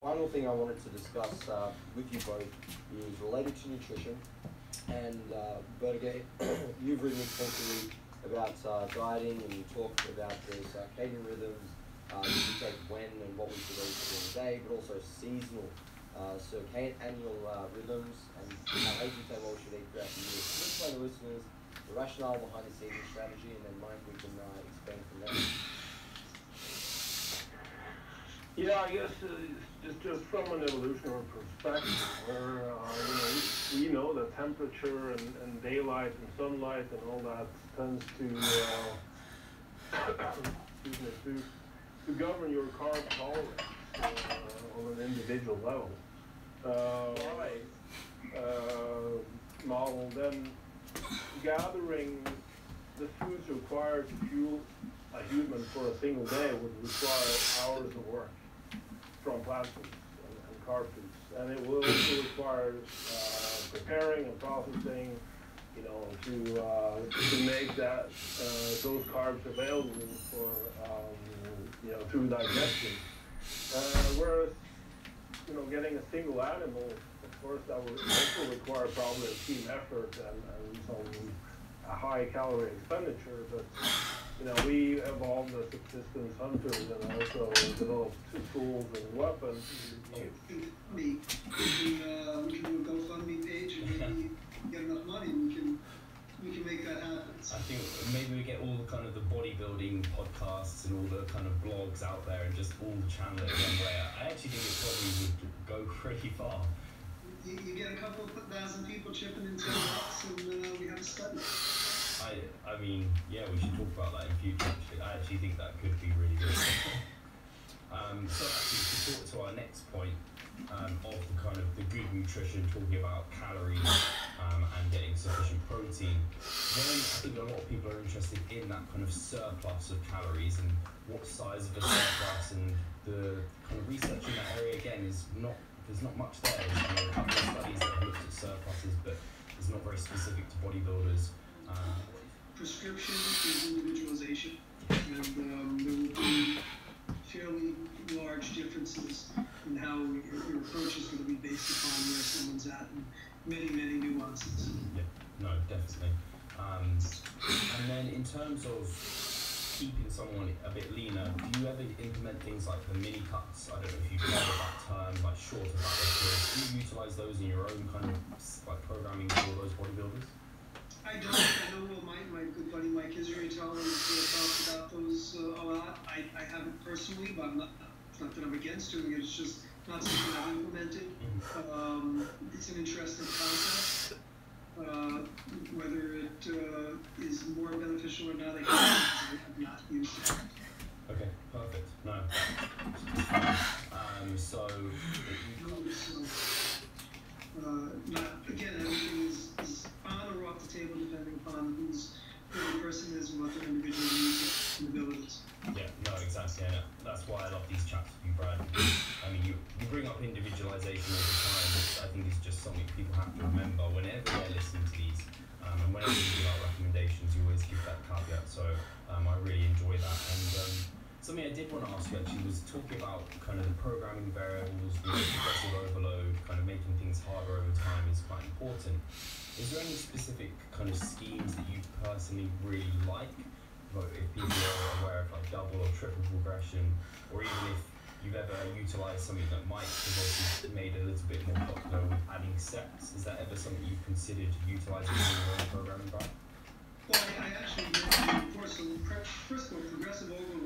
Final thing I wanted to discuss uh, with you both is related to nutrition. And uh, you've written extensively about uh, dieting and you talk about the circadian rhythms, uh, you take when and what we should eat during the day, but also seasonal uh, circadian annual uh, rhythms and how AG10 what we should eat throughout the year. So explain to listeners the rationale behind the eating strategy and then Mike we can uh, expand from there. Yeah, I guess uh, just just from an evolutionary perspective, where uh, you know we, we know that temperature and, and daylight and sunlight and all that tends to uh, excuse me to to govern your carb tolerance uh, on an individual level. Uh, uh, model then gathering the foods required to fuel a human for a single day would require hours of work from plastics and, carb. And it will require uh, preparing and processing, you know, to, uh, to make that, uh, those carbs available for, um, you know, through digestion. Uh, whereas, you know, getting a single animal, of course, that would also require probably a team effort and, and some a high calorie expenditure, but you know, we evolved as subsistence hunters and also developed tools and weapons. It's funny. We can, uh, we can do a GoFundMe page and maybe get enough money. We can we can make that happen. I think maybe we get all the kind of the bodybuilding podcasts and all the kind of blogs out there and just all channel it one way. I actually think it probably would go pretty far. You, you get a couple of thousand people chipping in ten bucks, and uh, we have a study. I, mean, yeah, we should talk about that in future. Actually, I actually think that could be really good. um, so actually, to talk to our next point um, of the kind of the good nutrition, talking about calories um, and getting sufficient protein. Then I think a lot of people are interested in that kind of surplus of calories and what size of a surplus and the kind of research in that area again is not there's not much there. There's a couple of studies that have looked at surpluses, but it's not very specific to bodybuilders. Um, Prescription is individualization, and um, there will be fairly large differences in how your, your approach is going to be based upon where someone's at, and many, many nuances. Yeah, no, definitely. Um, and then in terms of keeping someone a bit leaner, do you ever implement things like the mini cuts? I don't know if you've heard of that term, like shorter ratios. Do you utilize those in your own kind of like programming for those bodybuilders? I don't. I know well, my, my good buddy Mike Israetel has uh, talked about those uh, a lot. I, I haven't personally, but I'm not, it's not that I'm against doing it. It's just not something I've implemented. Um, it's an interesting concept. Uh, whether it uh, is more beneficial or not, I have not used it. Okay, perfect. No. Um, so, individual needs yeah, no, exactly. That's why I love these chats with you, Brad. I mean, you, you bring up individualization all the time, which I think is just something people have to remember whenever they're listening to these. Um, and whenever you give out recommendations, you always give that caveat. So um, I really enjoy that. And um, something I did want to ask you actually was talking about kind of the programming variables, the progressive overload, kind of making things harder over time is quite important. Is there any specific kind of schemes that you personally really like? If people are aware of like double or triple progression, or even if you've ever utilised something that might have made a little bit more popular with adding sets, is that ever something you've considered utilising in your own programming? Well, I actually, went course, first of all, progressive overload.